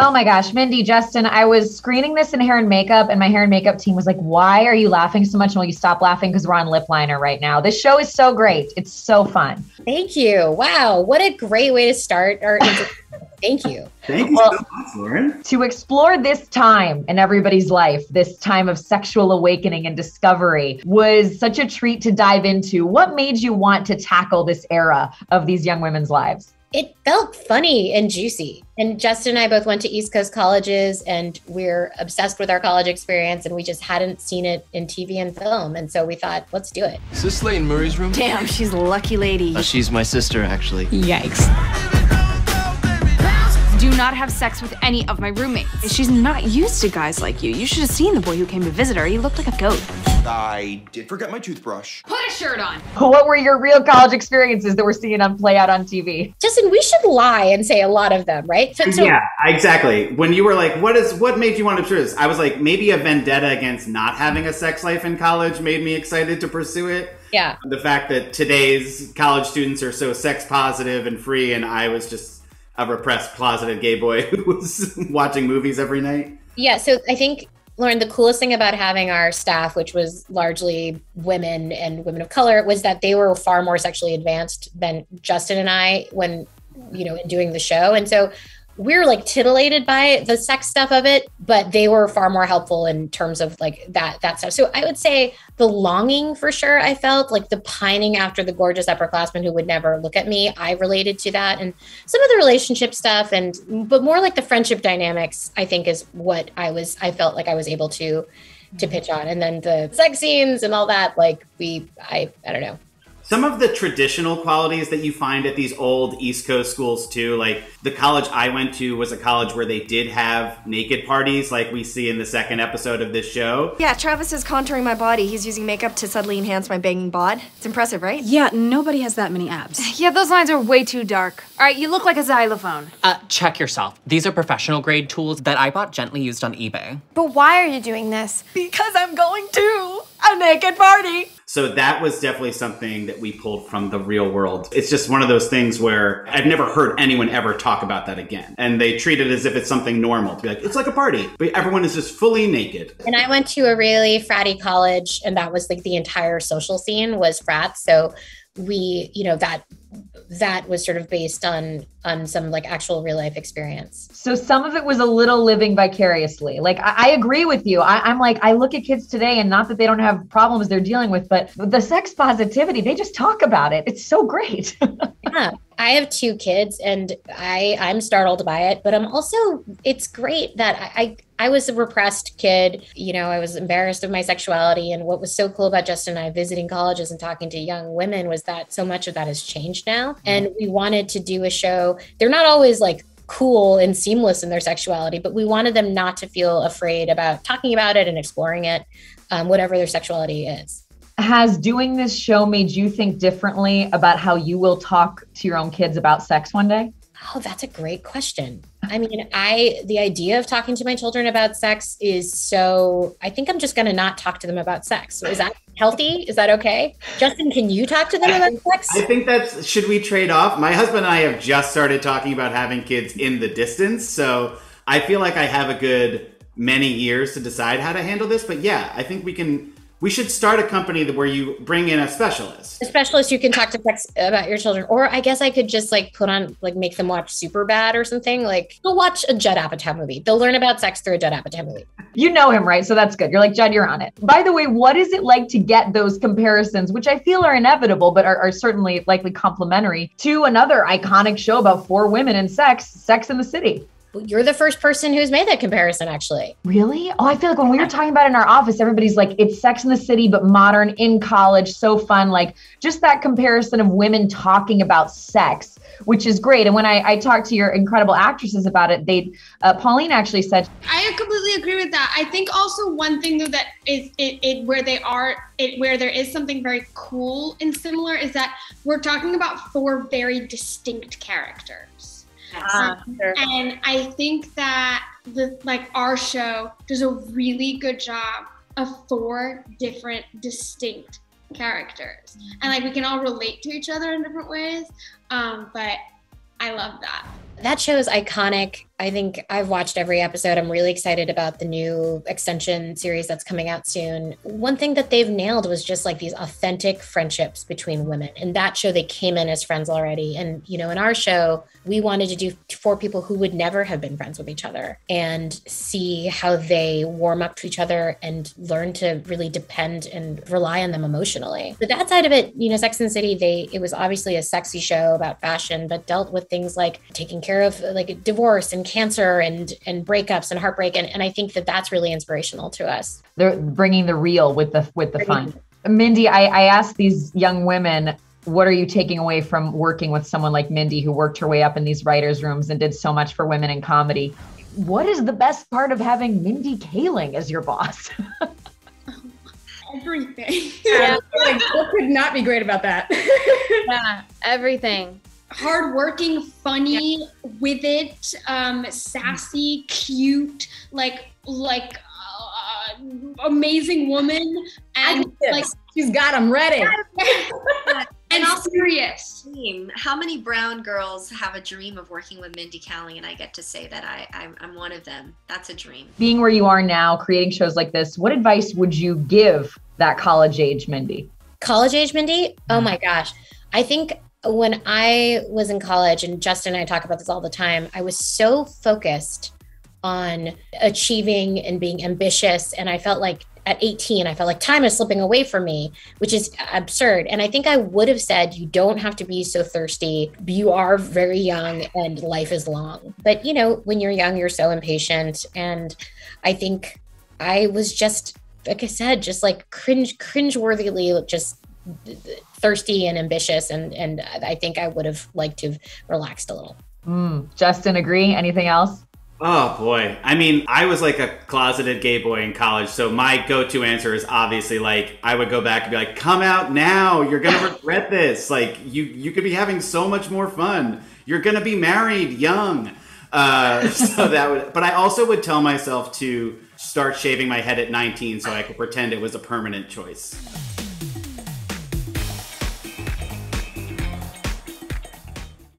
Oh my gosh, Mindy, Justin, I was screening this in hair and makeup, and my hair and makeup team was like, Why are you laughing so much? And will you stop laughing? Because we're on lip liner right now. This show is so great. It's so fun. Thank you. Wow. What a great way to start our Thank you. Thank you well, so much, Lauren. To explore this time in everybody's life, this time of sexual awakening and discovery, was such a treat to dive into. What made you want to tackle this era of these young women's lives? It felt funny and juicy. And Justin and I both went to East Coast colleges and we're obsessed with our college experience and we just hadn't seen it in TV and film. And so we thought, let's do it. Is this Leighton Murray's room? Damn, she's a lucky lady. Uh, she's my sister, actually. Yikes do not have sex with any of my roommates. She's not used to guys like you. You should have seen the boy who came to visit her. He looked like a goat. I did forget my toothbrush. Put a shirt on. What were your real college experiences that we're seeing on play out on TV? Justin, we should lie and say a lot of them, right? So, so- yeah, exactly. When you were like, "What is what made you want to pursue this?" I was like, maybe a vendetta against not having a sex life in college made me excited to pursue it. Yeah. The fact that today's college students are so sex positive and free, and I was just a repressed closeted gay boy who was watching movies every night. Yeah, so I think Lauren, the coolest thing about having our staff, which was largely women and women of color, was that they were far more sexually advanced than Justin and I when, you know, in doing the show. And so we are like titillated by the sex stuff of it, but they were far more helpful in terms of like that that stuff. So I would say the longing for sure I felt like the pining after the gorgeous upperclassmen who would never look at me. I related to that and some of the relationship stuff and but more like the friendship dynamics I think is what I was I felt like I was able to to mm-hmm. pitch on and then the sex scenes and all that like we I I don't know some of the traditional qualities that you find at these old East Coast schools too, like the college I went to was a college where they did have naked parties, like we see in the second episode of this show. Yeah, Travis is contouring my body. He's using makeup to subtly enhance my banging bod. It's impressive, right? Yeah, nobody has that many abs. Yeah, those lines are way too dark. All right, you look like a xylophone. Uh, check yourself. These are professional grade tools that I bought gently used on eBay. But why are you doing this? Because I'm going to a naked party. So that was definitely something that we pulled from the real world. It's just one of those things where I've never heard anyone ever talk about that again. And they treat it as if it's something normal to be like, it's like a party, but everyone is just fully naked. And I went to a really fratty college, and that was like the entire social scene was frats. So we, you know, that that was sort of based on on some like actual real life experience. So some of it was a little living vicariously. Like I, I agree with you. I, am like I look at kids today, and not that they don't have problems they're dealing with, but the sex positivity they just talk about it. It's so great. yeah, I have two kids, and I I'm startled by it, but I'm also it's great that I, I I was a repressed kid. You know, I was embarrassed of my sexuality. And what was so cool about Justin and I visiting colleges and talking to young women was that so much of that has changed now. And we wanted to do a show. They're not always like cool and seamless in their sexuality, but we wanted them not to feel afraid about talking about it and exploring it, um, whatever their sexuality is. Has doing this show made you think differently about how you will talk to your own kids about sex one day? Oh, that's a great question. I mean, I the idea of talking to my children about sex is so I think I'm just going to not talk to them about sex. Is that healthy? Is that okay? Justin, can you talk to them about sex? I think that's should we trade off? My husband and I have just started talking about having kids in the distance, so I feel like I have a good many years to decide how to handle this, but yeah, I think we can we should start a company where you bring in a specialist. A specialist you can talk to about your children. Or I guess I could just like put on like make them watch Superbad or something. Like they'll watch a Judd Apatow movie. They'll learn about sex through a Judd Apatow movie. You know him, right? So that's good. You're like, Judd, you're on it. By the way, what is it like to get those comparisons, which I feel are inevitable, but are, are certainly likely complementary to another iconic show about four women and sex, Sex in the City? You're the first person who's made that comparison actually. Really? Oh i feel like when we were talking about it in our office everybody's like it's sex in the city but modern in college so fun. Like just that comparison of women talking about sex which is great. And when i, I talked to your incredible actresses about it they uh, pauline actually said i completely agree with that. I think also one thing though that is it, it where they are it where there is something very cool and similar is that we're talking about four very distinct characters sure. And I think that the like our show does a really good job of four different distinct characters, and like we can all relate to each other in different ways. Um, but I love that. That show is iconic. I think I've watched every episode. I'm really excited about the new extension series that's coming out soon. One thing that they've nailed was just like these authentic friendships between women. In that show, they came in as friends already. And, you know, in our show, we wanted to do four people who would never have been friends with each other and see how they warm up to each other and learn to really depend and rely on them emotionally. But that side of it, you know, Sex and City, they it was obviously a sexy show about fashion, but dealt with things like taking care of like divorce and cancer and and breakups and heartbreak. And, and i think that that's really inspirational to us. They're bringing the real with the with the fun. Mindy i i asked these young women what are you taking away from working with someone like mindy who worked her way up in these writers rooms and did so much for women in comedy? What is the best part of having mindy kaling as your boss? Everything. Yeah, like, what could not be great about that? Yeah everything. Hardworking, funny, yeah. With it, um, sassy, cute, like like uh, amazing woman, and like she's got them ready. and also serious. How many brown girls have a dream of working with Mindy Kaling, and I get to say that I I'm, I'm one of them. That's a dream. Being where you are now, creating shows like this, what advice would you give that college age Mindy? College age Mindy? Oh my gosh. I think when I was in college, and Justin and I talk about this all the time, I was so focused on achieving and being ambitious. And I felt like at 18, I felt like time is slipping away from me, which is absurd. And I think I would have said, you don't have to be so thirsty. You are very young and life is long. But, you know, when you're young, you're so impatient. And I think I was just, like I said, just like cringe, cringeworthily just thirsty and ambitious and and I think I would have liked to have relaxed a little. Mm, Justin, agree? Anything else? Oh boy. I mean, I was like a closeted gay boy in college, so my go-to answer is obviously like I would go back and be like, "Come out now. You're going to regret this. Like you you could be having so much more fun. You're going to be married young." Uh, so that would but I also would tell myself to start shaving my head at 19 so I could pretend it was a permanent choice.